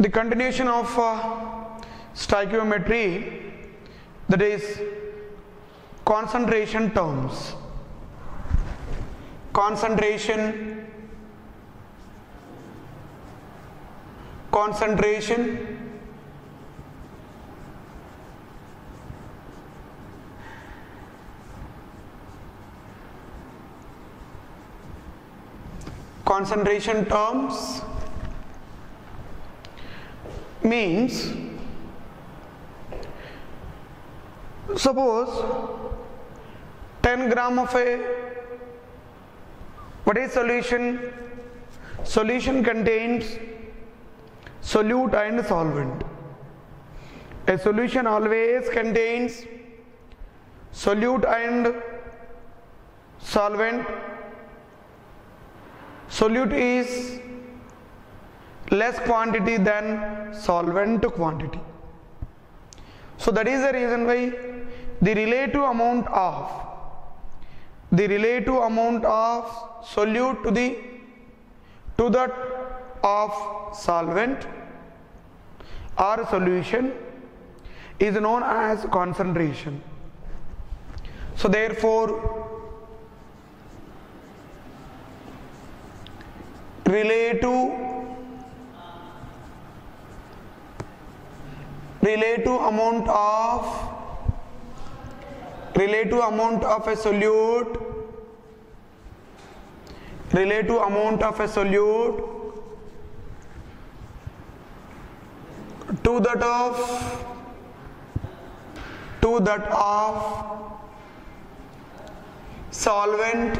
the continuation of uh, stoichiometry that is concentration terms. Concentration concentration concentration terms means suppose 10 gram of a what is solution? Solution contains solute and solvent. A solution always contains solute and solvent. Solute is less quantity than solvent quantity. So that is the reason why the relative amount of the relative amount of solute to the to that of solvent or solution is known as concentration. So therefore relative relative amount of relative amount of a solute relative amount of a solute to that of to that of solvent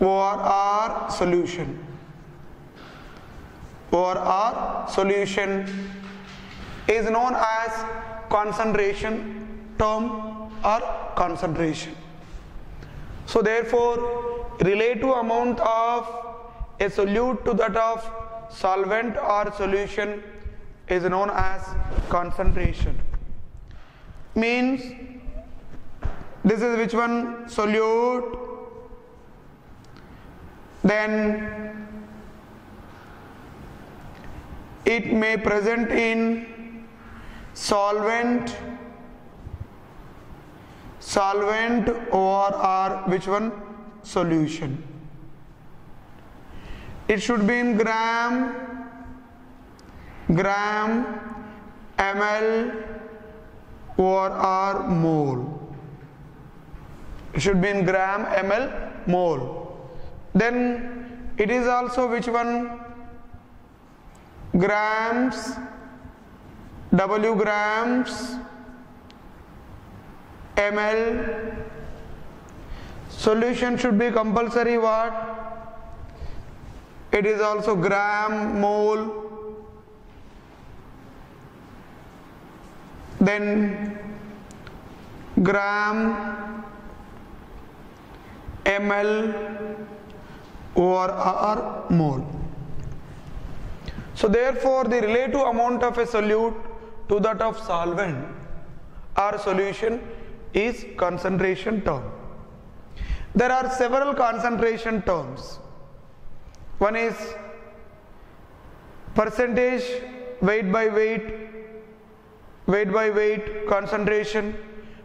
or our solution. Or our solution is known as concentration term or concentration. So therefore relative amount of a solute to that of solvent or solution is known as concentration. Means this is which one? Solute. Then it may present in solvent solvent or or which one? Solution. It should be in gram gram ml or or mole. It should be in gram ml mole. Then it is also which one? Grams w grams ml solution should be compulsory what? It is also gram mole. Then gram ml or r mole. So therefore the relative amount of a solute to that of solvent or solution is concentration term. There are several concentration terms. One is percentage weight by weight weight by weight concentration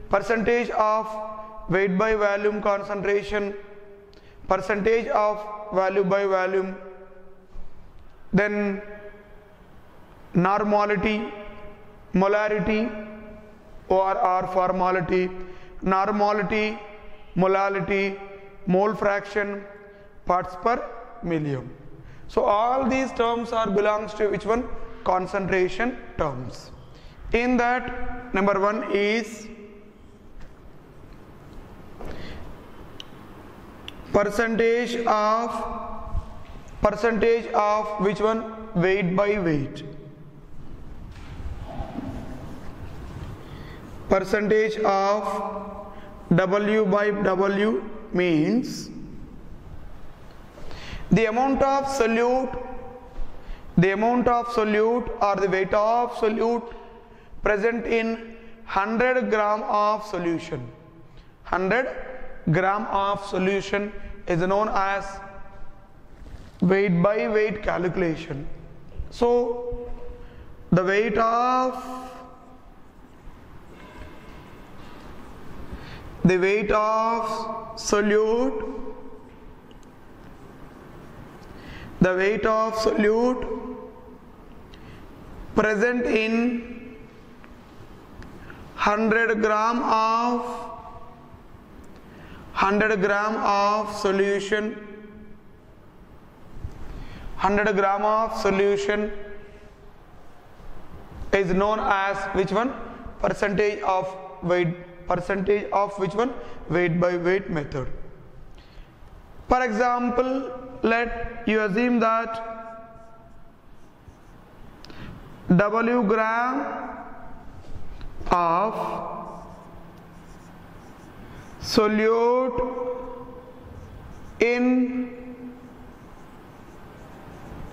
percentage of weight by volume concentration percentage of value by volume then normality molarity or or formality normality molality mole fraction parts per million. So all these terms are belongs to which one? Concentration terms. In that number 1 is percentage of percentage of which one? Weight by weight percentage of w by w means the amount of solute the amount of solute or the weight of solute present in 100 gram of solution. 100 gram of solution is known as weight by weight calculation. So the weight of the weight of solute. The weight of solute present in 100 gram of 100 gram of solution. 100 gram of solution is known as which one? Percentage of weight percentage of which one? Weight by weight method. For example let you assume that w gram of solute in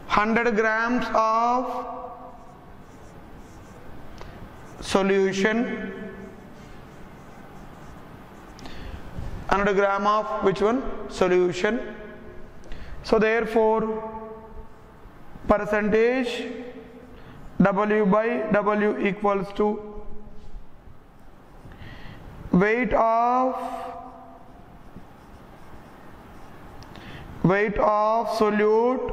100 grams of solution 100 gram of which one? Solution. So therefore percentage w by w equals to weight of weight of solute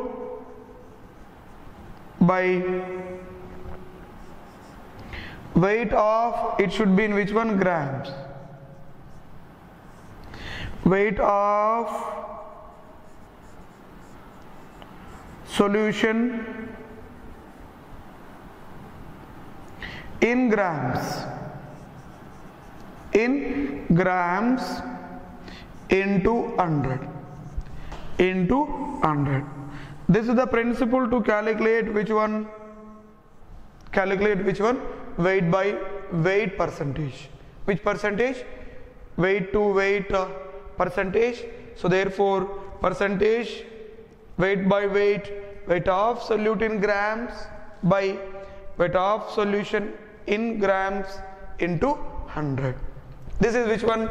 by weight of it should be in which one grams weight of solution in grams. In grams into 100 into 100 this is the principle to calculate which one calculate which one? Weight by weight percentage. Which percentage? Weight to weight uh, percentage. So therefore percentage weight by weight weight of solute in grams by weight of solution in grams into 100 this is which one?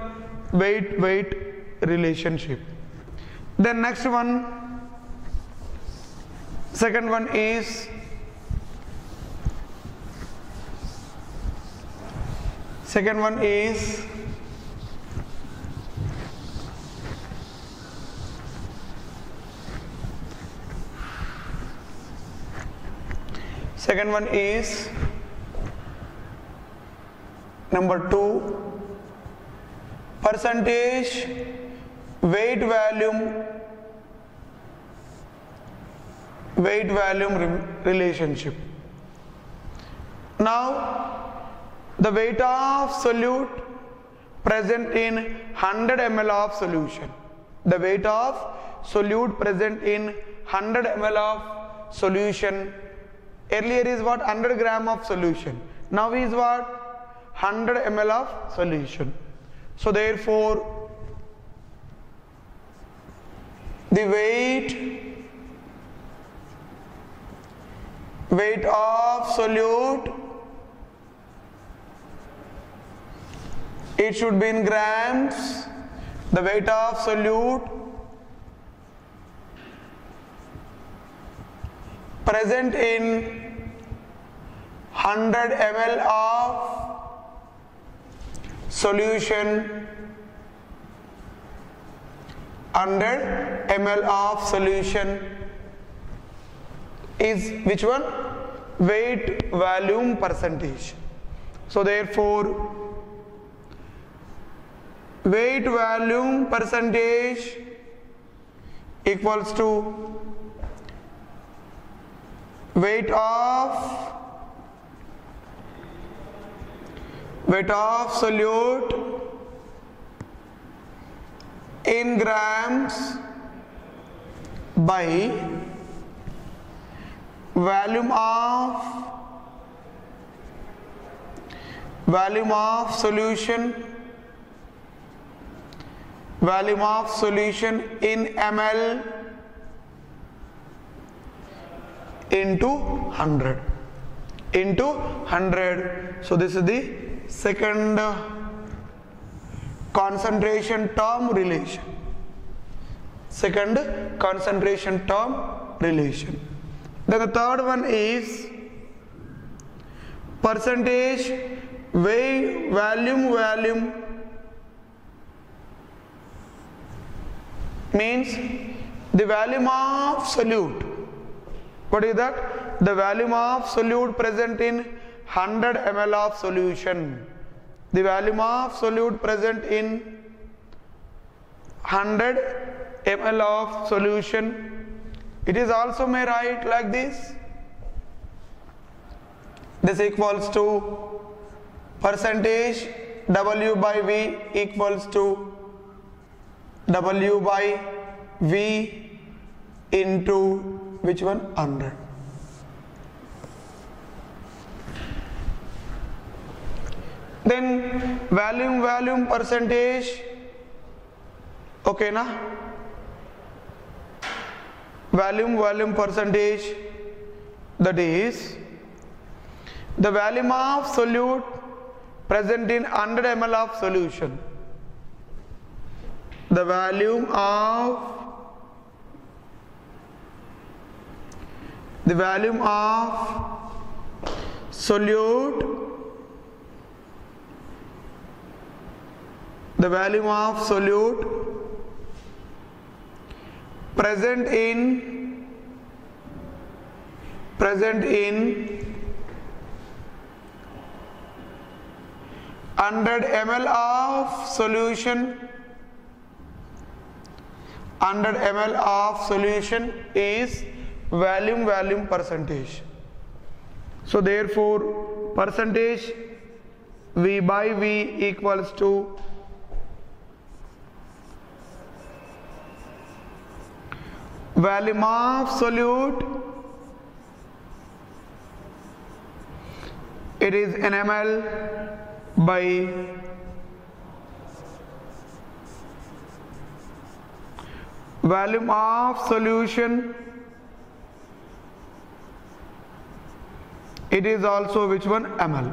Weight weight relationship. Then next one second one is second one is second one is number 2 percentage weight volume weight volume re- relationship. Now the weight of solute present in 100 ml of solution. The weight of solute present in 100 ml of solution earlier is what? 100 gram of solution. Now is what? 100 ml of solution. So therefore the weight weight of solute it should be in grams. The weight of solute present in 100 ml of solution 100 ml of solution is which one? Weight volume percentage. So therefore weight volume percentage equals to weight of weight of solute in grams by volume of volume of solution volume of solution in ml into 100 into 100 so this is the second concentration term relation. Second concentration term relation. Then the third one is percentage weigh volume volume. Means the volume of solute what is that? The volume of solute present in 100 ml of solution. The volume of solute present in 100 ml of solution. It is also may write like this. This equals to percentage w by v equals to w by v into which one? 100 then volume volume percentage. Okay na? Volume volume percentage. That is the volume of solute present in 100 ml of solution. The volume of the volume of solute the volume of solute present in present in 100 ml of solution 100 ml of solution is volume volume percentage. So therefore percentage v by v equals to volume of solute. It is n ml by volume of solution it is also which one? Ml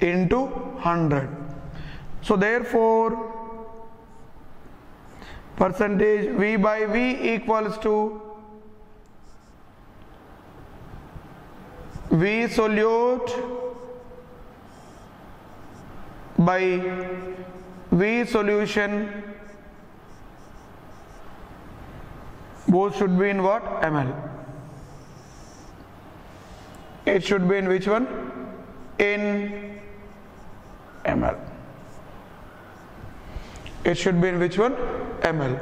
into 100 so therefore percentage v by v equals to v solute by v solution. Both should be in what? Ml it should be in which one? In ml it should be in which one? Ml